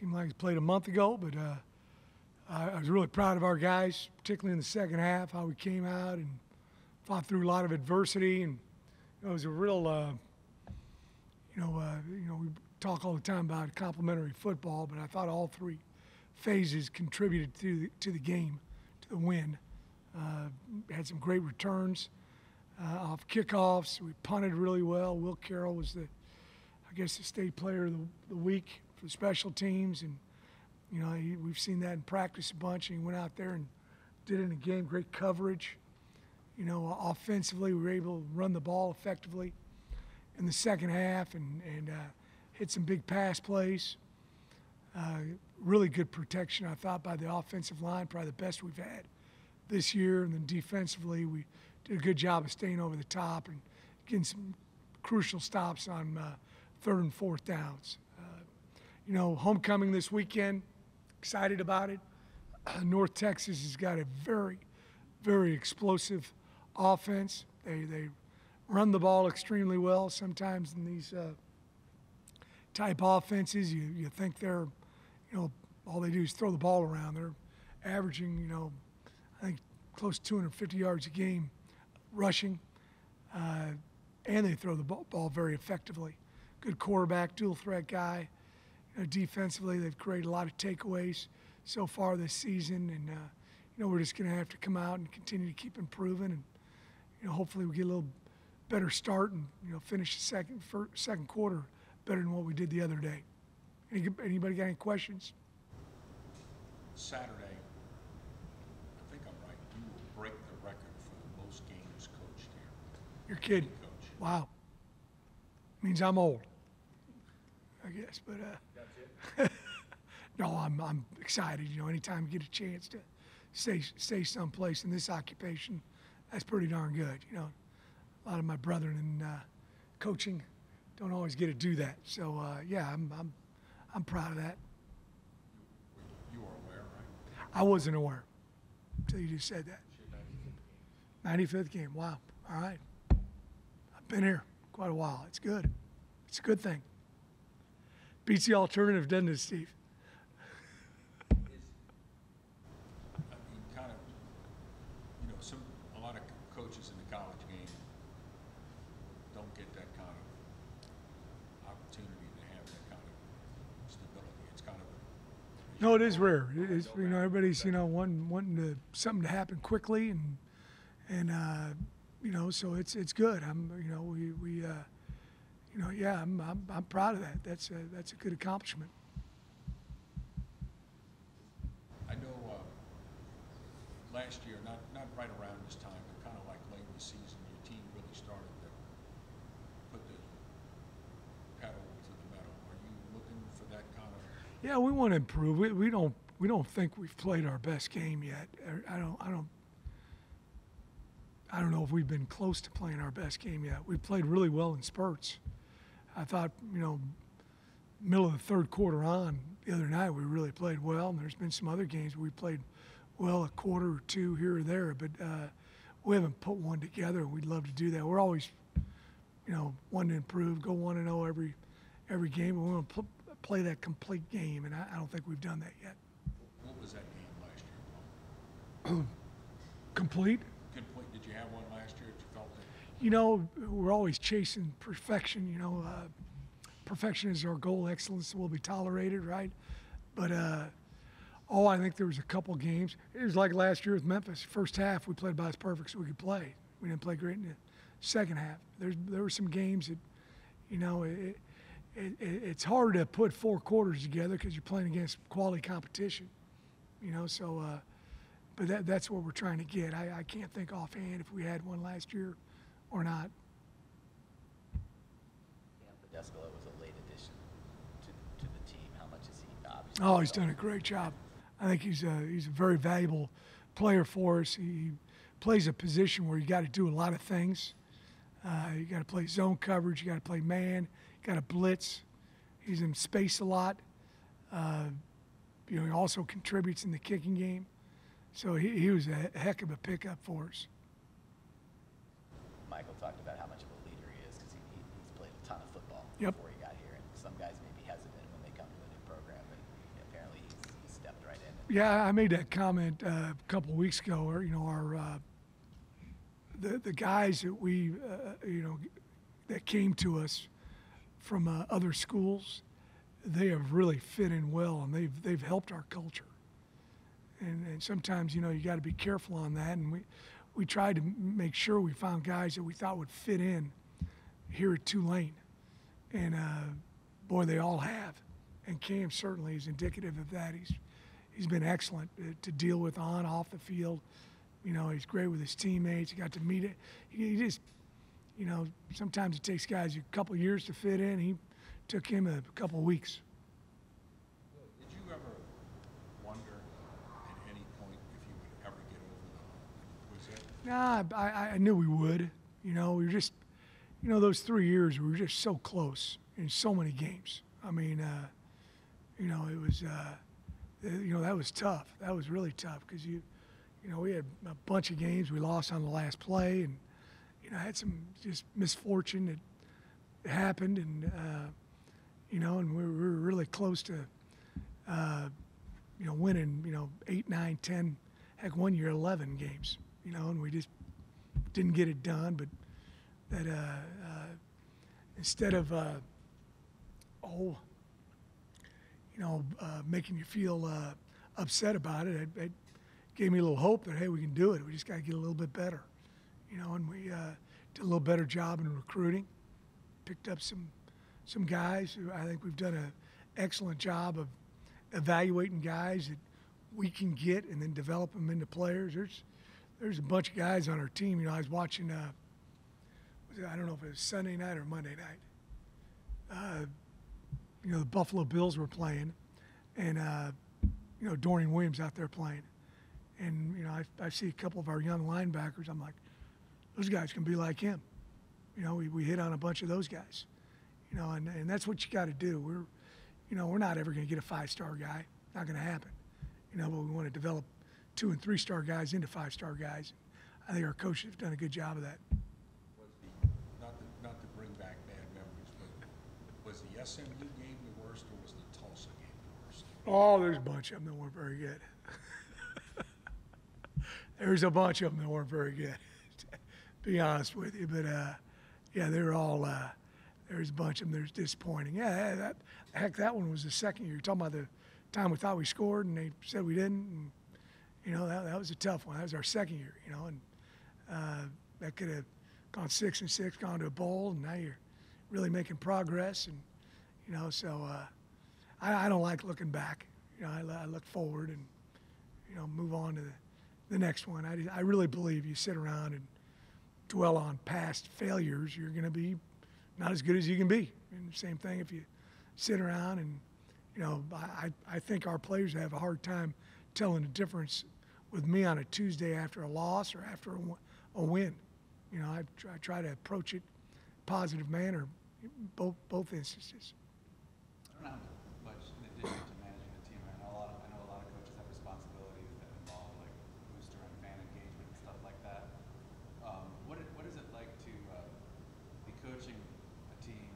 seemed like it played a month ago, but uh, I, I was really proud of our guys, particularly in the second half, how we came out and fought through a lot of adversity, and it was a real, uh, you know, uh, you know, we talk all the time about complementary football, but I thought all three phases contributed to the, to the game, to the win. Uh, had some great returns uh, off kickoffs. We punted really well. Will Carroll was the, I guess, the state player of the, the week for special teams, and you know we've seen that in practice a bunch. And he went out there and did it in a game. Great coverage. You know, offensively we were able to run the ball effectively in the second half and and uh, hit some big pass plays. Uh, really good protection, I thought, by the offensive line, probably the best we've had this year. And then defensively, we did a good job of staying over the top and getting some crucial stops on uh, third and fourth downs. Uh, you know, homecoming this weekend, excited about it. North Texas has got a very, very explosive offense. They, they run the ball extremely well. Sometimes in these uh, type offenses, you, you think they're, you know, all they do is throw the ball around. They're averaging, you know, I think close to 250 yards a game rushing, uh, and they throw the ball, ball, very effectively. Good quarterback, dual threat guy. You know, defensively, they've created a lot of takeaways so far this season, and uh, you know we're just going to have to come out and continue to keep improving, and you know hopefully we get a little better start and you know finish the second first, second quarter better than what we did the other day. Any, anybody got any questions? Saturday, I think I'm right, you will break the record for the most games coached here. You're kidding. Coach. Wow. Means I'm old. I guess, but uh, no, I'm I'm excited. You know, anytime you get a chance to stay stay someplace in this occupation, that's pretty darn good. You know, a lot of my brethren in uh, coaching don't always get to do that. So uh, yeah, I'm I'm I'm proud of that. You were aware, right? I wasn't aware until you just said that. 95th game. Wow. All right. I've been here quite a while. It's good. It's a good thing. Beats the alternative, doesn't it, Steve? I mean, kind of, you know, some, a lot of co- coaches in the college game don't get that kind of opportunity to have that kind of stability. It's kind of a. No, it is rare. It is, you know, everybody's, you know, wanting, wanting to, something to happen quickly and, and, uh, you know, so it's, it's good. I'm, you know, we, we, uh, you know, yeah, I'm, I'm, I'm proud of that. That's a, that's a good accomplishment. I know, uh, last year, not, not right around this time, but kind of like late in the season, your team really started to put the pedal to the metal. Are you looking for that kind of? Yeah, we want to improve. We, we don't we don't think we've played our best game yet. I don't I don't I don't know if we've been close to playing our best game yet. We played really well in spurts. I thought you know middle of the third quarter on the other night we really played well, and there's been some other games we played well a quarter or two here or there, but uh, we haven't put one together. We'd love to do that. We're always you know wanting to improve, go one and zero every every game. We want to play that complete game, and I, I don't think we've done that yet. What was that game last year, Paul? Complete? Complete, did you have one last year that you felt that? You know, we're always chasing perfection. You know, uh, perfection is our goal. Excellence will be tolerated, right? But uh, oh, I think there was a couple games. It was like last year with Memphis. First half, we played about as perfect as we could play. We didn't play great in the second half. There's there were some games that, you know, it, it, it, it's hard to put four quarters together because you're playing against quality competition. You know, so. Uh, but that, that's what we're trying to get. I, I can't think offhand if we had one last year or not. Pedescleaux was a late addition to, to the team. How much is he obviously? Oh, he's done a great job. I think he's a, he's a very valuable player for us. He plays a position where you got to do a lot of things. Uh, you got to play zone coverage. You got to play man. Got a blitz. He's in space a lot. Uh, you know, he also contributes in the kicking game. So he, he was a heck of a pickup for us. Michael talked about how much of a leader he is because he, he, he's played a ton of football Yep. before he got here, and some guys may be hesitant when they come to a new program. But apparently he's, he stepped right in. Yeah, I made that comment uh, a couple of weeks ago. Or you know, our uh, the the guys that we uh, you know that came to us from uh, other schools, they have really fit in well, and they've they've helped our culture. And, and sometimes you know you got to be careful on that, and we we tried to make sure we found guys that we thought would fit in here at Tulane, and uh, boy, they all have. And Kam certainly is indicative of that. He's he's been excellent uh, to deal with on off the field. You know, he's great with his teammates. He got to meet it. He just, you know, sometimes it takes guys a couple years to fit in. He took him a couple weeks. Did you ever wonder at any point if you would ever get over the hump? Was it, Nah, I, I knew we would. You know, we were just, you know, those three years we were just so close in so many games. I mean, uh, you know, it was, uh, uh, you know, that was tough. That was really tough because you, you know, we had a bunch of games we lost on the last play, and you know, had some just misfortune that happened, and uh, you know, and we were, we were really close to, uh, you know, winning, you know, eight, nine, ten, heck, one year eleven games, you know, and we just didn't get it done. But that uh, uh, instead of uh, oh, you know, uh, making you feel upset about it, it gave me a little hope that hey, we can do it. We just got to get a little bit better, you know. And we uh, did a little better job in recruiting, picked up some some guys who I think we've done an excellent job of evaluating guys that we can get and then develop them into players. There's there's a bunch of guys on our team. You know, I was watching. Uh, was it, I don't know if it was Sunday night or Monday night. Uh, you know, the Buffalo Bills were playing, and uh, you know Dorian Williams out there playing, and you know I, I see a couple of our young linebackers. I'm like, those guys can be like him. You know, we, we hit on a bunch of those guys. You know, and, and that's what you got to do. We're, you know, we're not ever going to get a five-star guy. Not going to happen. You know, but we want to develop two and three-star guys into five-star guys. I think our coaches have done a good job of that. was the, not to, not to bring back bad memories, but was the SMU game the worst or was the Tulsa game the worst? Oh, there's a bunch of them that weren't very good. there's a bunch of them that weren't very good. Be honest with you, but uh, yeah, they were all. Uh, there's a bunch of them. There's disappointing. Yeah, that heck, that one was the second year. You're talking about the time we thought we scored and they said we didn't. And, you know, that, that was a tough one. That was our second year. You know, and uh, that could have gone six and six, gone to a bowl, and now you're really making progress. And you know, so uh, I, I don't like looking back. You know, I, I look forward and you know move on to the, the next one. I, I really believe you sit around and dwell on past failures, you're going to be not as good as you can be. And the same thing if you sit around and you know, I, I think our players have a hard time telling the difference with me on a Tuesday after a loss or after a, a win. You know, I I try to approach it positive manner, both both instances. I don't how much in addition to managing the team. I know a lot of I know a lot of coaches have responsibilities that involve like booster and fan engagement and stuff like that. Um, what it, what is it like to uh, be coaching a team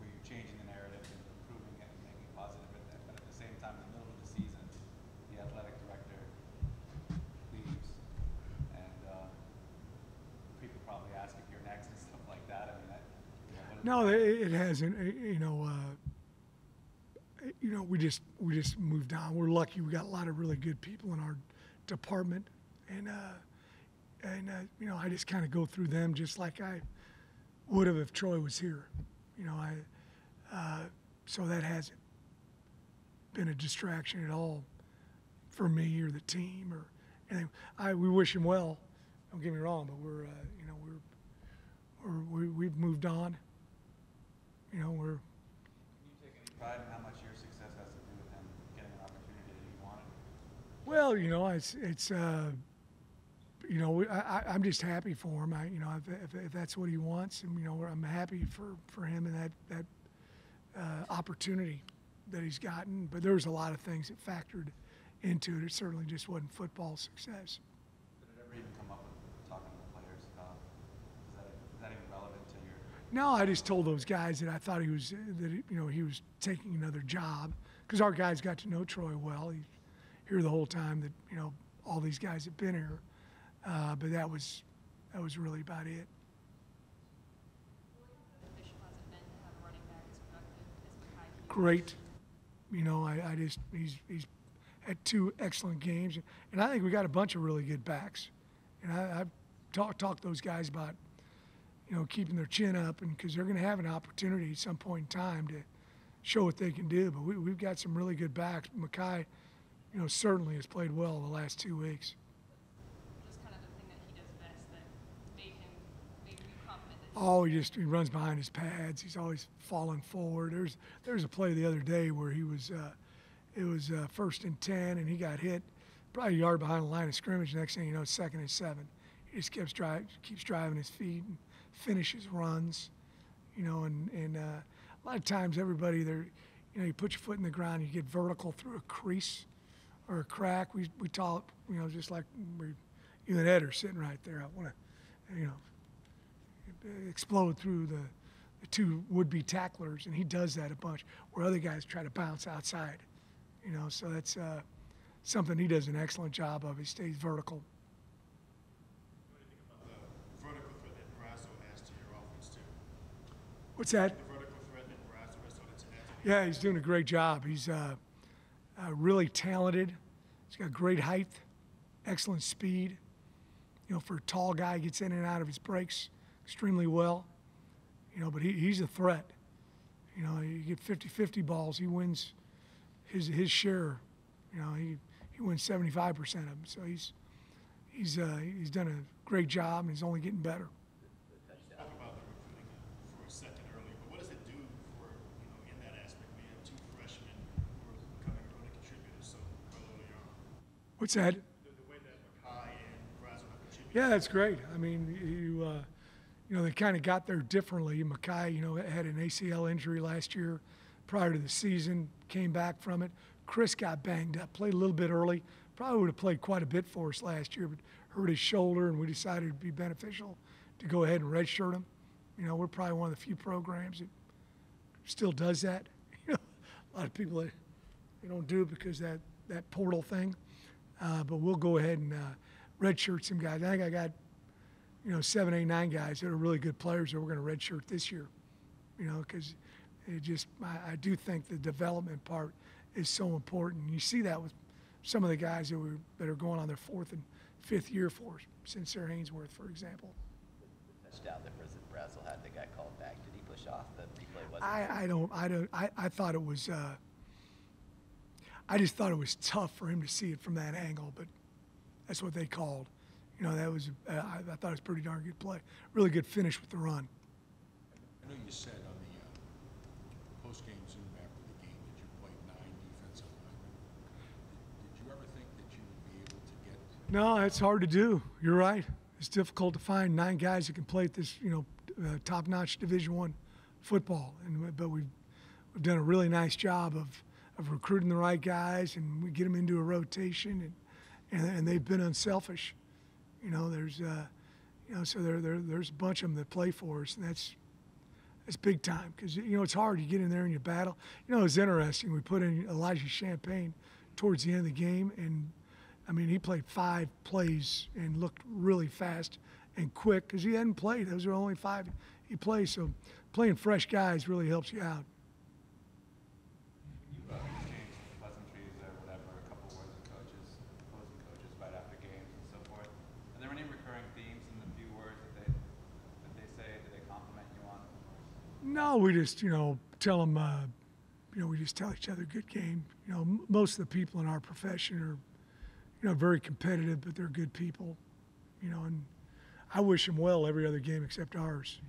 where you're changing the narrative and improving it and making it positive, but, then- but at the same time, in the middle of the season, the athletic director leaves, and uh, people probably ask if you're next and stuff like that. I mean, that, you know, what is No, it, hasn't. You know, uh, you know, we just we just moved on. We're lucky. We got a lot of really good people in our department, and uh, and uh, you know, I just kind of go through them just like I would have if Troy was here. You know, I uh, so that hasn't been a distraction at all for me or the team or anything. I we wish him well. Don't get me wrong, but we're uh, you know we're we're we, we've moved on. You know, we're Can you take any pride in how much your success has to do with him getting an opportunity that he wanted? well, you know, it's it's uh, you know, I, I I'm just happy for him. I you know, if, if, if that's what he wants, and you know, I'm happy for for him and that that uh, opportunity that he's gotten. But there was a lot of things that factored into it. It certainly just wasn't football success. Did it ever even come up with talking to the players about, is that, is that even relevant to your, No, I just told those guys that I thought he was that you know he was taking another job because our guys got to know Troy well. He here the whole time that you know all these guys have been here. Uh, but that was that was really about it. Great. You know, I, I just he's he's had two excellent games, and I think we got a bunch of really good backs. And I, I've talked talked those guys about you know keeping their chin up, and because they're going to have an opportunity at some point in time to show what they can do. But we, we've got some really good backs. Makhi, you know, certainly has played well the last two weeks. Kind of the thing that he does best that made him, made you confident that Oh, he just he runs behind his pads. He's always falling forward. There's there's a play the other day where he was uh, it was uh, first and ten, and he got hit probably a yard behind the line of scrimmage. Next thing you know, it's second and seven. He just keeps driving, keeps driving his feet and finishes runs. You know, and and uh, a lot of times everybody there, you know, you put your foot in the ground, you get vertical through a crease or a crack. We we talk, you know, just like we, you and Ed are sitting right there. I want to, you know explode through the, the two would-be tacklers, and he does that a bunch. Where other guys try to bounce outside, you know. So that's uh, something he does an excellent job of. He stays vertical. the vertical threat that Brazo adds to your offense too. What's that? The vertical threat that Brazo has started to add to Yeah, he's doing a great job. He's uh, uh, really talented. He's got great height, excellent speed. You know, for a tall guy, he gets in and out of his breaks extremely well. You know, but he, he's a threat. You know, you get 50-50 balls, he wins his his share. You know, he he wins 75% of them. So he's he's uh, he's done a great job, and he's only getting better. Talk about the recruiting for a second earlier, but what does it do for, you know, in that aspect, we have two freshmen who are becoming early contributors so early on? What's that? The, the way that Makhi and Brazo have contributed. Yeah, that's great. I mean, you uh, you know they kind of got there differently. Makhi, you know, had an ACL injury last year prior to the season, came back from it. Chris got banged up, played a little bit early. Probably would have played quite a bit for us last year, but hurt his shoulder, and we decided it'd be beneficial to go ahead and redshirt him. You know, we're probably one of the few programs that still does that. You know, a lot of people that they don't do it because that that portal thing. Uh, but we'll go ahead and uh, redshirt some guys. I think I got you know, seven, eight, nine guys that are really good players that we're going to redshirt this year. You know, because it just, I, I do think the development part is so important. You see that with some of the guys that, were, that are going on their fourth and fifth year for us, Sincere Haynesworth, for example. touchdown that Braz- Brazzell had that got called back. Did he push off? The replay wasn't. I, I don't, I don't, I, I thought it was, uh, I just thought it was tough for him to see it from that angle, but that's what they called. You know, that was, uh, I, I thought it was a pretty darn good play. Really good finish with the run. I know you said on the uh, post-game Zoom after the game that you played nine defensive linemen. Did did you ever think that you would be able to get No, it's hard to do. You're right. It's difficult to find nine guys that can play at this, you know, uh, top-notch Division One football. And but we've we've done a really nice job of of recruiting the right guys, and we get them into a rotation, and and, and they've been unselfish. You know, there's, uh, you know, so there, there there's a bunch of them that play for us, and that's that's big time because you know it's hard. You get in there and you battle. You know, it's interesting. We put in Elijah Champagne towards the end of the game, and I mean he played five plays and looked really fast and quick because he hadn't played. Those are only five he plays. So playing fresh guys really helps you out. you uh, exchange pleasantries or whatever, a couple words with coaches, opposing coaches right after games and so forth. Are there any recurring themes in the few words that they that they say that they compliment you on? No, we just you know tell them. Uh, you know, we just tell each other good game. You know, most of the people in our profession are, you know, very competitive, but they're good people. You know, and I wish them well every other game except ours.